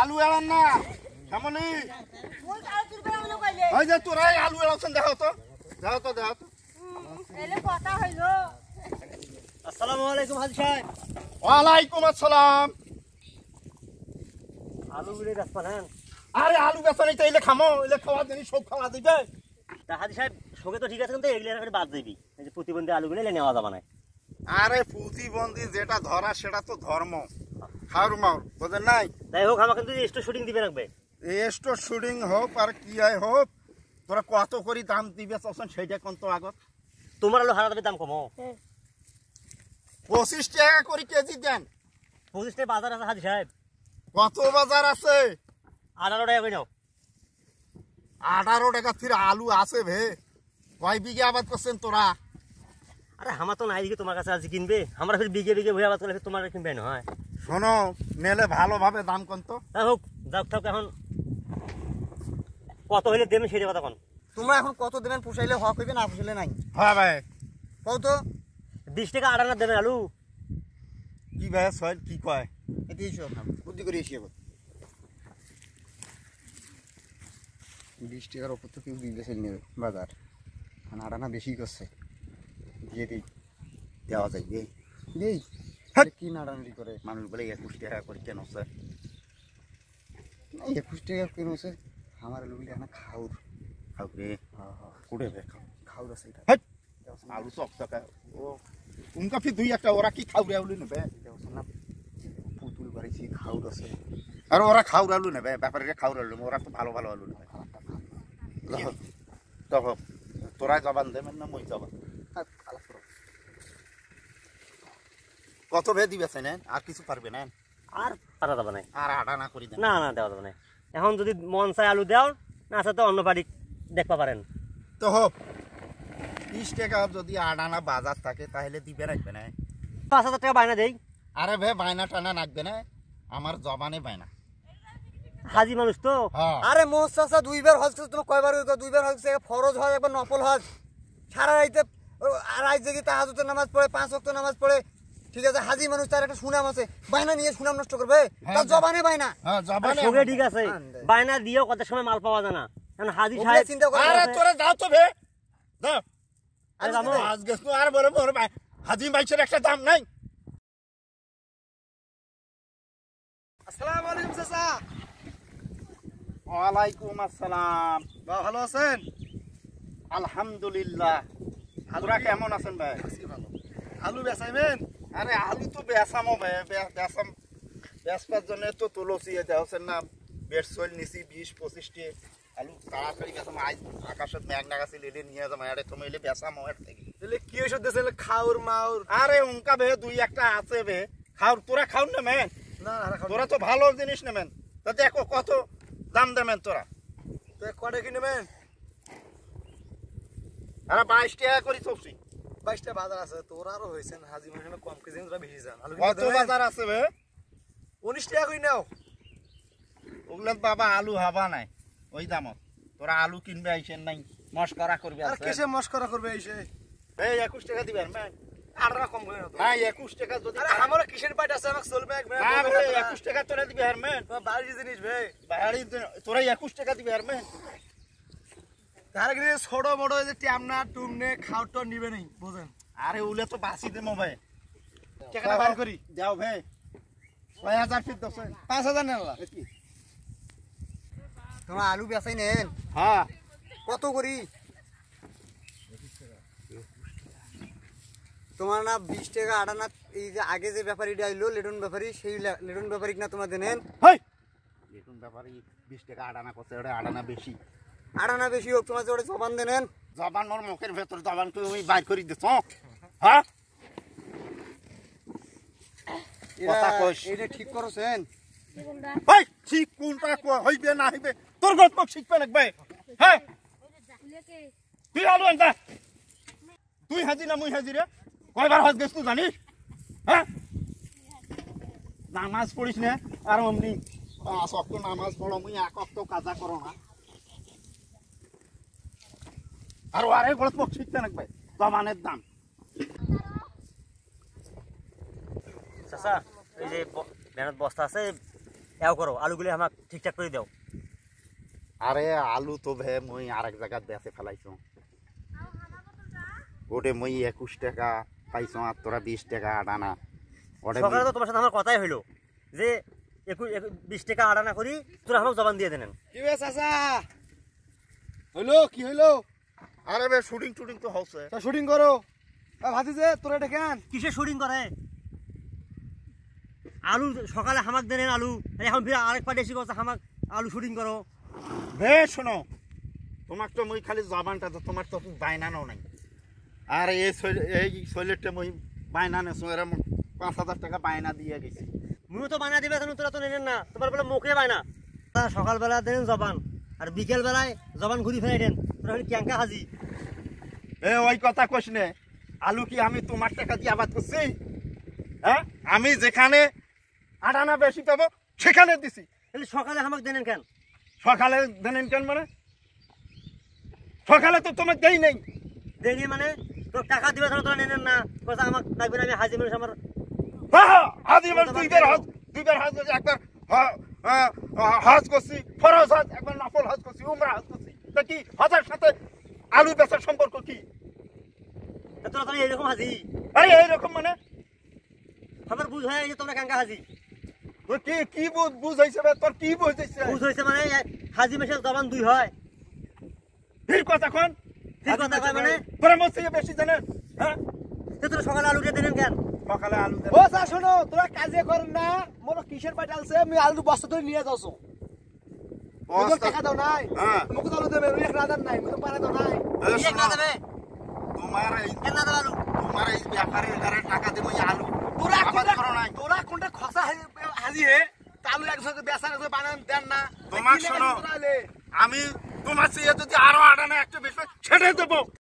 আলু এলান না কেমনি ওই যে তোরাই আলু এলাচ্ছেন দেখো তো দেখো তো দেখো তো। আসসালামু আলাইকুম হাজি সাহেব। ওয়ালাইকুম আসসালাম। আলু গুলি রাস্তা নেন আরে আলু বেচা নেই তো এলে খামো এলে খাওয়া জিনিস সব খাওয়া দিবে। তা হাজি সাহেব সঙ্গে তো ঠিক আছে কিন্তু এগুলো একটা বাদ দিবি। এই যে প্রতিবন্ধী আলুগুলো এলে নেওয়া যাবে না। আরে প্রতিবন্ধী যেটা ধরা সেটা তো ধর্ম। খাওয়ার মাউর বোঝেন নাই? যাই হোক আমাকে কিন্তু স্টোর শুটিং দিবে রাখবে। এস্টো শুটিং হোক আর কি হয় হোক তোরা কত করি দাম দিবে তখন সেইটা কোন তো আগত? তোমার আলু হারা দেবে দাম কমো। পঁচিশ টাকা করে কেজি দেন। পঁচিশ টাকা বাজার আছে হাজি সাহেব। কত বাজার আছে? আঠারো টাকা করে নাও? আঠারো টাকা ফির আলু আছে ভে কয় বিঘে আবাদ করছেন তোরা। আরে আমার তো নাই দিকে তোমার কাছে আজ কিনবে। আমরা ফির বিঘে বিঘে ভুয়া বাদ করলে তোমার কিনবে না হয়। শোনো নেলে ভালোভাবে দাম কোন তো। যাই হোক যাক থাক এখন কত হইলে দেবেন সেটা কথা কোন। তোমরা এখন কত দেবেন পুষাইলে হক হইবে না পুষাইলে নাই? হ্যাঁ ভাই। কত বিশ টাকা আটানা দেবেন আলু। কি ভাই সয়েল কি কয়? এটি এসো বুদ্ধি করে এসে বিশ টাকার ওপর তো কেউ দুই নেবে বাজার। আর আটানা বেশি করছে। দিয়ে দিই দেওয়া যাইবে দেই। হ্যাট। কি নাড়ানাড়ি করে? মানুষ বলে একুশ টাকা করে কেন স্যার? না, একুশ টাকা কেন হচ্ছে আমার লোকগুলি এখন খাউর। খাও রে হ্যাঁ হ্যাঁ। কুড়ে বে খাউর। আছে এটা। আলু চক চকা ও উনকা ফির দুই একটা ওরা কি খাও রে আলু নেবে? না পুতুল বাড়িছি খাউর আছে। আর ওরা খাও আলু নেবে ব্যাপারীরা খাও আলু ওরা তো ভালো ভালো আলু নেবে। তখন তোরা জবান দেবেন না মই জবান কত ভে দিবে নেন আর কিছু পারবে না আর পারা যাবে না। আর আটা না করি না না দেওয়া যাবে না। এখন যদি মন চায় আলু দেও না আছে তো অন্য বাড়ি দেখতে পারেন। তো হোক বিশ টাকা যদি আডানা বাজার থাকে তাহলে দিবে রাখবে না। পাঁচ হাজার টাকা বায়না দেই। আরে ভাই বায়না টানা রাখবে না। আমার জবানে বায়না। হাজি মানুষ তো? হ্যাঁ। আরে মোর চাচা দুইবার হজ করছে তোমার কয়বার? দুইবার হজ করছে, ফরজ হজ একবার নফল হজ। সারা রাইতে রাত জেগে তাহাজুতের নামাজ পড়ে পাঁচ ওয়াক্ত নামাজ পড়ে। ঠিক আছে হাজি মানুষ তার একটা সুনাম আছে। বাইনা নিয়ে সুনাম নষ্ট করবে? তার জবানে বাইনা হ্যাঁ জবানে সঙ্গে ঠিক আছে। বায়না দিয়েও কত সময় মাল পাওয়া যায় না। এখন হাজি সাহেব চিন্তা করে আরে তোরা যাও তো ভে যাও। আরে যাব আজ গেছ আর বলে বলে ভাই, হাজি বাইছের একটা দাম নাই। আসসালামু আলাইকুম চাচা। ওয়ালাইকুম আসসালাম। ভালো আছেন? আলহামদুলিল্লাহ। তোরা কেমন আছেন ভাই? ভালো। আলু বেচাইবেন? আরে আলু তো বেসামো ভাই। বে- বেসাম বেসবার জন্য তো তুলসী দেওছেন না। বেড চল নিছি বিশ পঁচিশটি আলু। তাড়াতাড়ি বেসাম আজ আকাশত মেঘ নাগাছি লেলে নিয়ে যাব আরে তুমি এলে বেসামো এর থেকে। তাহলে কি ওষুধ দিয়েছে খাউর মাউর। আরে উনকা বে দুই একটা আছে বে। খাও তোরা খাও নেমেন না তোরা তো ভালো জিনিস নেবেন তা দেখো কত দাম দেবেন তোরা। কটা কি নেবেন আরে বাইশ টাকা করি চলছি। বাইশটা বাজার আছে তোরা আরও হয়েছেন হাজি মানুষ কম কেজি তোরা বেশি যান। কত বাজার আছে বে। উনিশ টাকা করে নাও? ওগুলো বাবা আলু হাবা নাই ওই দামত। তোরা আলু কিনবে আইসেন নাই মস্করা করবে আর। কেসে মস্করা করবে এসে এই একুশ টাকা দিবেন ম্যাম আর রকম না টাকা যদি আরে আমার কিসের পাইট আছে? আমাকে চলবে এক মিনিট না টাকা তোরা দিবে জিনিস ভাই। বাড়ি তোরা একুশ টাকা দিবে কিন্তু ছোট বড় যে ট্যামনা টুমনে খাওয়াটা নিবে নেই বুঝেন। আরে উলে তো বাসি দে মোবাইল। টাকাটা বার করি। যাও ভাই। ছয় হাজার ফিট দশ পাঁচ হাজার নেন তোমার আলু বেচাই নেন। হ্যাঁ। কত করি? তোমার না বিশ টাকা আটানা এই যে আগে যে ব্যাপারীটা আইলো লেটন ব্যাপারী সেই লেটন ব্যাপারী না দেন হেই! দেখুন ব্যাপারে বিশ টাকা আডানা করছে ওটা আডানা বেশি। আটানা বেশি হোক তোমার যে ওটা জবান দেন জবান ওর মুখের ভেতর জবান তুমি বাইর করে দিছ হ্যাঁ? কথা কইস। এটা ঠিক করছেন? ভাই ঠিক কোনটা কো- হইবে না হইবে তোর গল্প শিখবে লাগবে। হ্যাঁ তুই আলু আনতা। তুই হাজি না মুই হাজি রে কয়বার হজ গেছ তুই জানিস? হ্যাঁ? নামাজ পড়িস না আর অমনি পাঁচ অক্ট নামাজ পড়ো মুই এক অক্ট কাজা করো না। আর আরে গলত পক্ষ শিখতে নাক ভাই জমানের দাম। চাচা এই যে মেহনত বস্তা আছে এও করো আলুগুলি আমাক ঠিকঠাক করে দাও। আরে আলু তো ভে মুই আরেক জায়গায় বেঁচে ফেলাইছো। ওটে মুই একুশ টাকা পাইছো আর তোরা বিশ টাকা আডানা ওটে সকালে তো তোমার সাথে আমার কথাই হইল যে একুশ বিশ টাকা আড়ানা করি তোরা আমাকে জবান দিয়ে দেন। কি বে চাচা? হইল? কি হইল? আরে বে শুটিং টুটিং তো হচ্ছে। শুটিং করো। ভাতি যে তোরা এটা কেন? কিসে শুটিং করে? আলু সকালে হামাক দেন আলু। আর এখন ফিরে আরেক পার্টি এসে কথা হামাক আলু শুটিং করো। বে শোনো তোমার তো মই খালি জবানটা তো তোমার তো বাইনানো নাই। আর এই এই শৈলেরটা মই বায়না নেছো এরম পাঁচ হাজার টাকা বায়না দিয়ে গেছি। মুও তো বায়না দিবে এখন তোরা তো নেন না। তোমার বলে মুখে বায়না। সকালবেলা দেন জবান আর বিকেল বেলায় জবান ঘুরি ফেলে দেন। তোরা হলে ক্যাঙ্কা হাজি। এ ওই কথা কইস নে আলু কি আমি তোমার টাকা দিয়ে আবাদ করছি? হ্যাঁ? আমি যেখানে আটানা বেশি পাবো সেখানে দিছি। তাহলে সকালে হামাক দেন কেন? সকালে দেনেন কেন মানে? সকালে তো তোমার দেই নেই। দেরি মানে? তোর টাকা দিবে তখন তোরা নেন না। কথা আমাক লাগবে না আমি হাজি মানুষ আমার। দুইবার হজ দুইবার হজ করছি একবার হজ করছি ফরজ হজ একবার নফল হজ করছি উমরা হজ করছি। তা কি হজের সাথে আলু বেচার সম্পর্ক কি? তোরা তাহলে এরকম হাজি? আরে এইরকম মানে? আমার বুঝ হয়ে গেছে তোমরা ক্যাঙ্কা হাজি। তোর কি কি বুঝ বুঝাইছে বে? তোর কি বুঝাইছে বুঝ হয়েছে মানে হাজি মেশাল জবান দুই হয়। ঠিক কথা কোন। কথা কয় মানে? তোরা বেশি জানেন হ্যাঁ? তোরা সকালে আলুটা দেন কেন? সকালে আলু ও চা শোনো তোরা কাজে কর না মোর কিসের আমি আলু বস্তা ধরে নিয়ে তোর টাকা দাও নাই। হ্যাঁ। মুখ আলু দেবে ওই এক রাজার নাই মুখ পারে দাও নাই। এই না দেবে? তোমার এই কেন না আলু? তোমার এই ব্যাপারে এখানে টাকা দেবো এই আলু তোরা কোনটা করো নাই। তোরা কোনটা খসা হাজি হে? তালু একসাথে বেসার বানান দেন না। তোমার শোনো। তোরা এলে।